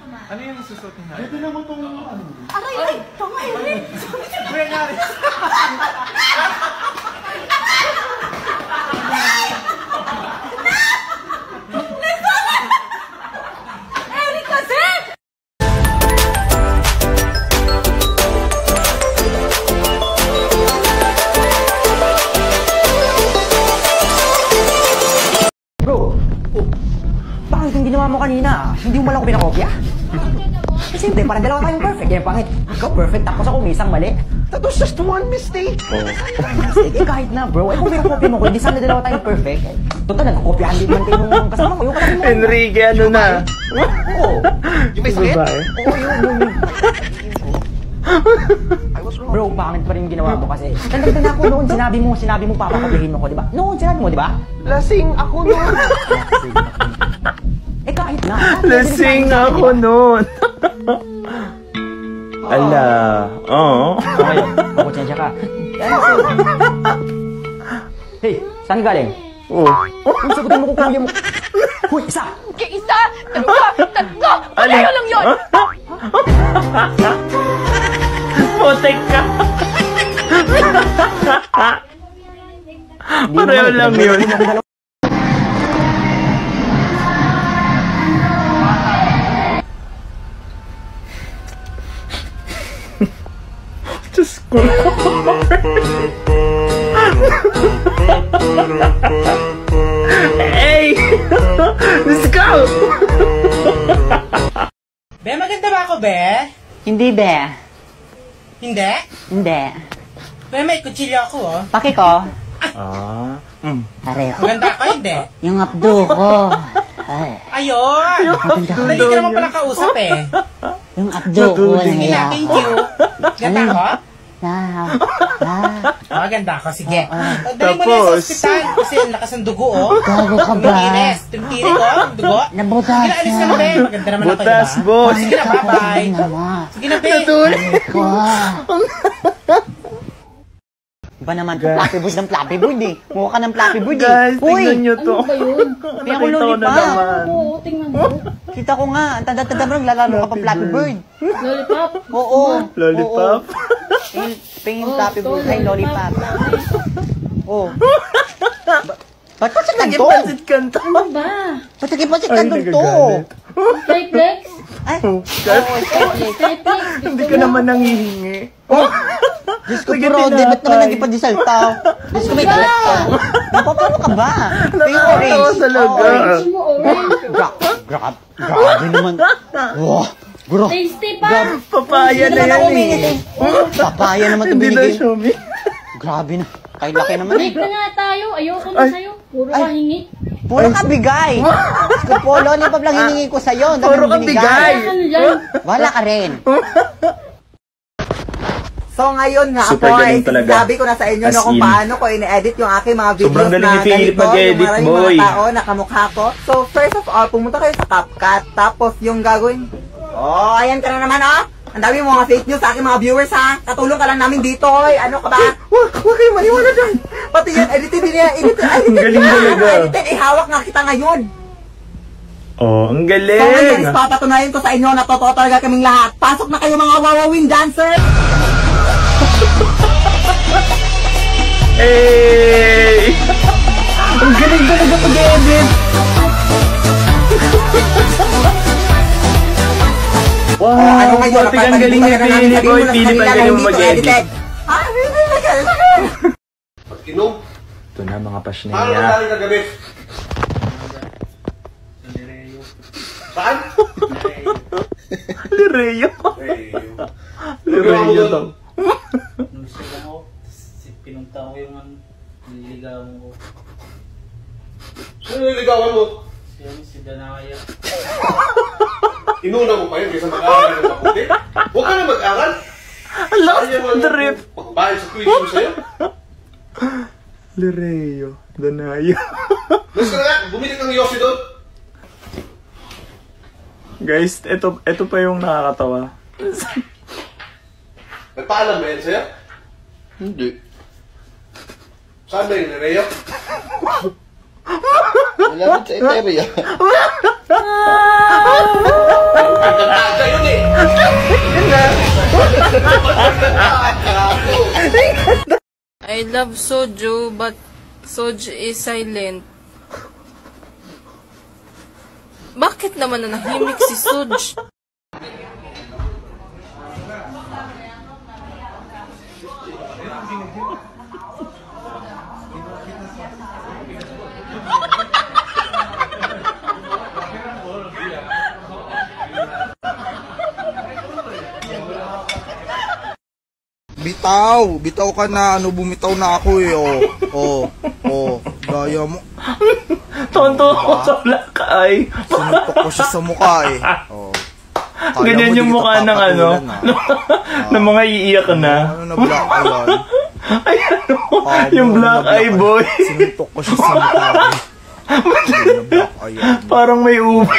Ano yung susuotin natin? Pwede naman itong ano. Aray, ay! Tama yun eh! Kuya! Eric kasi! Bro, oh, bakit yung ginawa mo kanina? Hindi mo malang ko pinakopya? Siyempre, parang dalawa tayong perfect. Yan pangit. Ikaw perfect, tapos ako may isang mali. That was just one mistake. Sige, kahit na bro. Eh, kung pinakopya mo ko, hindi sana dalawa tayong perfect. Eh, Total, nagkakopyahan din man kayo nung kasama ko. Yung kalaki mo. Enrique, ano na? Oo. Yung may sakit? Oo, yun, yun, yun. Bro, pangit pa rin yung ginawa mo kasi. Nandagdag na ako noon, sinabi mo, sinabi mo papakapihin mo ko, di ba? Noon, sinabi mo, di ba? Lasing ako. Eh, kahit na. Lasing ako nun. Ala. Oo. So ngayon, pakonsensya ka. Hey, saan ka galing? Oh. Kung sagutin mo kung kuya mo. Huy, isa! Okay, isa, dalawa, tatlo! Pareho lang yun! Putek ka. Pareho lang yun. Hey! Let's go! Be, maganda ba ako, Be? Hindi, be. Hindi? Hindi. Be, may kutsilyo ako, oh. Paki ko. Ah. Mm. Pareho. Maganda ako, hindi. Yung abdo ko. Ay, Ayun! Dali ka naman pala kausap, eh. yung abdo ko. Sige na, thank you. Ganda ako? Ah, ah, Oh, ganda ako, sige. Oo. Dali mo na sa Tapos? ospital kasi ang lakas ng dugo, oh. Gago ka ba? Tumiris. Tumiris ko, ang dugo. Nabutas Sige na, alis ka na, Be. Maganda naman ako, Butas, diba? boss. Sige na, bye-bye. Sige na, Be. ko. Iba naman Flappy Bird ng Flappy Bird eh. Mukha ka ng Flappy Bird eh. Guys, Uy, tingnan nyo to. Ano ba yun? Kaya ko Nakita ko na lollipop. naman. Oo, tingnan mo. Kita ko nga, ang tanda-tanda mo, naglalaro ka pa Flappy Bird. Lollipop. Oo. Lollipop? Oo. Pingin, pingin Oh, to, Bird. Ay, lollipop. Oo. Ba- Ba't pa Naging kanto? pansit kanto. Ano ba? Ba't naging pa sa Ay, kanto to? nagagalit. Skyflex? Ay, Oh. Skyflex? Hindi ka naman nangihingi. Diyos ko, pero di ba't naman tinapay. naging pa di salta? Diyos ko, may kalat ka. Napapano ka ba? Pink Nakakatawa orange. talaga. Orange mo, orange. Gra- grab, grabe naman. Wow, bro. Tasty pa. Papaya Hindi na yan eh. Papaya naman ito Hindi na. Xiaomi. Grabe na. Kay laki naman eh. na nga tayo. Ayoko na Ay. sa'yo. Puro Ay. ka hingi. Puro ka bigay. Ko po, lollipop lang hiningi ko sa'yo. Puro ka bigay. Ano? Wala ka rin. So ngayon nga Super po ay sabi ko na sa inyo As no kung in. paano ko ini-edit yung aking mga videos Sobrang galing na ni Philip ganito, mag-edit, yung maraming boy. mga tao na kamukha ko. So first of all, pumunta kayo sa CapCut. Tapos yung gagawin, oh, ayan ka na naman oh. Ang dami mga fake news sa aking mga viewers ha. Katulong ka lang namin dito oy. Ano ka ba? Huwag, huwag kayo maniwala dyan. Pati yan, edited din yan. Edited, edited Ang galing talaga. Edited, ihawak nga kita ngayon. Oh, ang So ngayon, galing. is papatunayan ko sa inyo na totoo talaga kaming lahat. Pasok na kayo mga wawawin dancers! Hey! Ang galing talaga pag-edit. Wow, ano ngayon? pati ang galing ni Philip. Boy, Philip, ang galing mo mag-edit. Ah, hindi na galing. Ito na mga pash na Paano nang galing kagabi? Saan? Lireyo. Eh, Lireyo daw. Gusto ko, si pinunta ko yung ano, nililigawan ko. Sino niligawan mo? Si, ano, si Danaya. Inuna mo pa yun kaysa mag-aaral ng mabuti? Huwag ka na mag-aaral. Ang lakas ng drip. Pagbayad sa tuition sa'yo. Lireyo. Danayo. Mas ka na, bumili kang Yossi doon. Guys, ito, ito pa yung nakakatawa. Nagpaalam ba yan sa'yo? Hindi. Saan ba yun, Reo? Wala sa Eteria. Ganda. I love Soju but Soju is silent. Bakit naman nanahimik si Soju? Bitaw! Bitaw ka na. Ano, bumitaw na ako eh. Oh, oh, oh. Gaya mo. Tonto ako sa black eye. Sinuntok ko siya sa mukha eh. Oh. Kala Ganyan mo, yung mukha ng ano, papatulan, ah. ng mga iiyak na. Ano na black eye yan? Ay, ano, Ah, yung ano black eye boy. Sinuntok ko siya sa mukha eh. Ano? Parang may ube.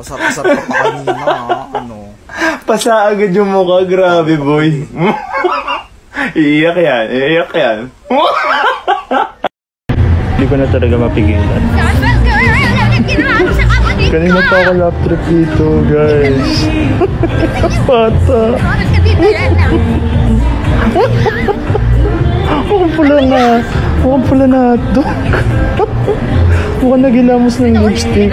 Asar-asar pa kanina ah. Ano? Pasa agad yung mukha, grabe boy. Iiyak yan, iiyak yan. Hindi ko na talaga mapigilan. Kanina pa ako lap trip dito, guys. Pata. Mukhang pula na. Mukhang pula na hotdog. Mukhang nagilamos ng lipstick.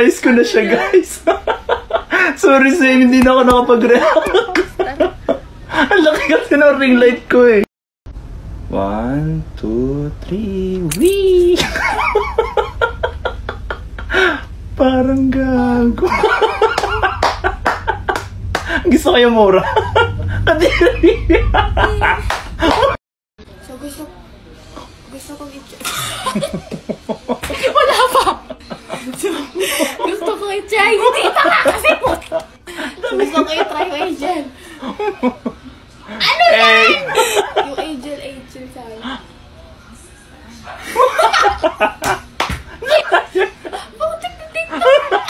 Nais ko na siya, guys. Sorry sa hindi na ako nakapag-react. Ang laki kasi ng ring light ko eh. One, two, three, wee! Parang gago. Gusto ko yung mura. Kadiri. So gusto, gusto kong i- Wala pa! Ko i-try. Hindi nga kasi po. Gusto ko i-try yung Angel. Eh, yung Angel Angel tayo.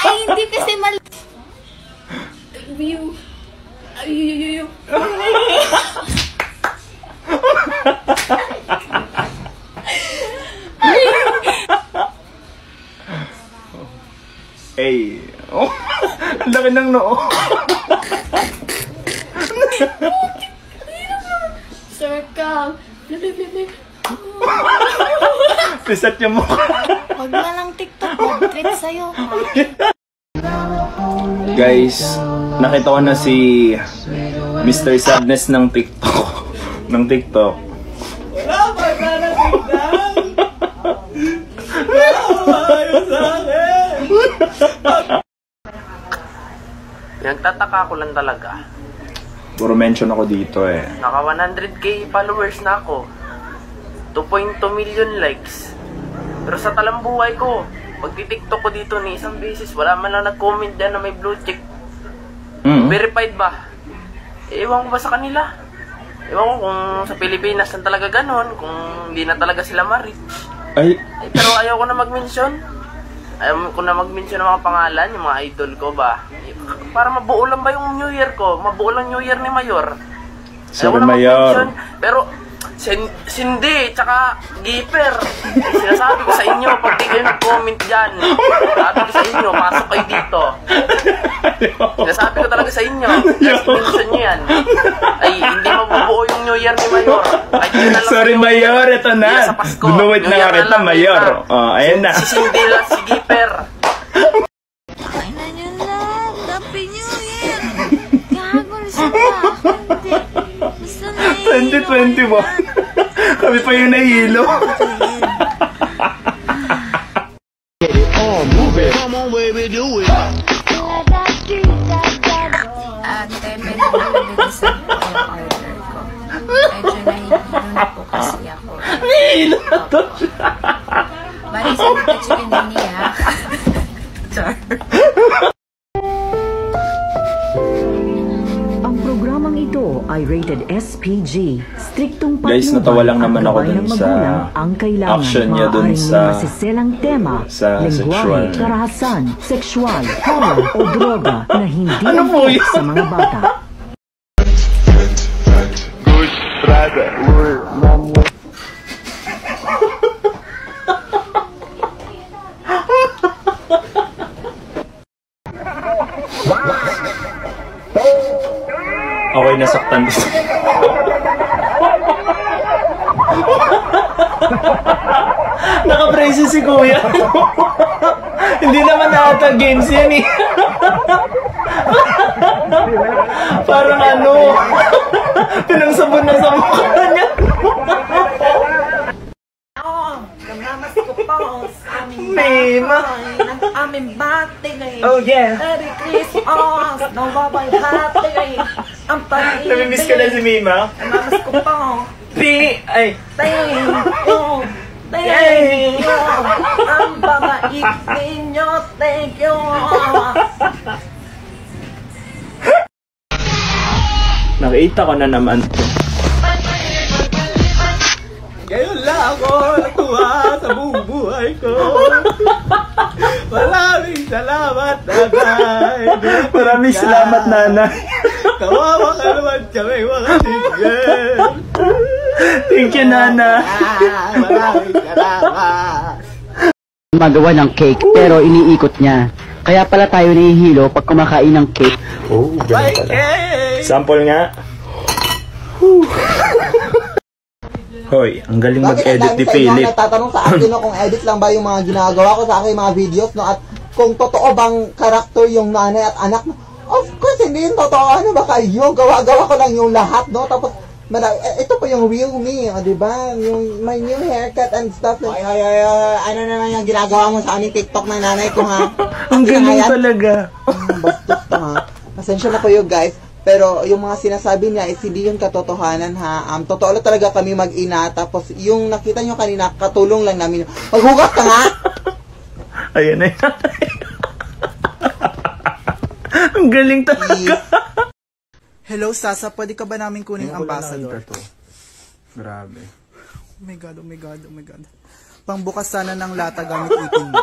Ay, hindi kasi mal... View. Ay, yu, yu, yu. Eh. Oh, ang laki ng noo. Circle. Pisat yung mukha. Huwag na lang TikTok. Mag-treat sa'yo. Guys, nakita ko na si Mr. Sadness ng TikTok. ng TikTok. Nagtataka ko lang talaga. Puro mention ako dito eh. Naka 100k followers na ako. 2.2 million likes. Pero sa talambuhay ko, pag tiktok ko dito ni isang beses, wala man lang nag-comment dyan na may blue check. Mm. Verified ba? Ewan ko ba sa kanila? Ewan ko kung sa Pilipinas na talaga ganon, kung hindi na talaga sila ma-reach. Ay, Eh, pero ayaw ko na mag-mention. Ayaw ko na mag-mention ng mga pangalan, yung mga idol ko ba. Para mabuo lang ba yung New Year ko? Mabuo lang New Year ni Mayor. Na Mayor. Pero, sin Cindy, tsaka Giper. Eh, sinasabi ko sa inyo, pag di kayo nag-comment dyan, sabi ko sa inyo, pasok kayo dito. Sinasabi ko talaga sa inyo, just mention nyo yan. Ay, hindi mabubuo yung New Year ni Mayor. Na lang Sorry, yung- Mayor. Ito na. Sa Pasko. Buluwit New na nga lang, Mayor. Oh, ayan na. Si Cindy lang, si Giper. Ay na nyo na. Happy New Year. Gago na siya. Na 2021. Kami pa yung nahilo. Ate, Char. Ang programang ito ay rated SPG. Striktong patnubay Guys, natawa lang naman ako dun sa ang action niya dun sa masiselang tema, sa lengguwahe, sexual. karahasan, sexual, horror o droga na hindi ano angkop sa mga bata. Good brother, we're nasaktan ko. Naka-braces si kuya. Hindi naman ata games yan eh. Parang ano, pinangsabon na sa mukha niya. Namamas ko po sa aming bahay ng aming birthday. Oh, yeah. Merry Christmas! Nawawalhati ang pag-ibig. Namimiss ka na si Mima? Namamas ko po. Pi, ay, Thank you! Thank you! Ang babait ninyo, thank you! nakita ko na naman to. Ngayon lang ako natuwa sa buong buhay ko. Maraming salamat, nanay. Maraming salamat, nanay. Kawawa ka naman kami, mga single. Thank you, nana. Maraming salamat. Magawa ng cake pero iniikot niya. Kaya pala tayo nahihilo pag kumakain ng cake. Oh, ganun pala. Sample nga. Hoy, ang galing mag-edit ni sa inyo Philip. nagtatanong sa akin no, kung edit lang ba yung mga ginagawa ko sa aking mga videos no at kung totoo bang karakter yung nanay at anak no? Of course, yun totoo. Ano ba kayo? Gawa-gawa ko lang yung lahat, no? Tapos, mara- eh, ito pa yung real me, o, di ba? Yung my new haircut and stuff. Ay, ay, ay, ay, ano naman yung ginagawa mo sa aming TikTok ng nanay ko, ha? Ang galing talaga. Bastos to, ha? Pasensya na kayo, guys. Pero yung mga sinasabi niya is hindi yun katotohanan ha. Um, totoo lang talaga kami mag-ina. Tapos yung nakita nyo kanina, katulong lang namin. Maghugas ka nga! Ayan na yan. Ang galing talaga. Hello, Sasa. Pwede ka ba namin kuning ambassador? Grabe. Oh my God, oh my God, oh my God. Pangbukas sana ng lata gamit ipin mo.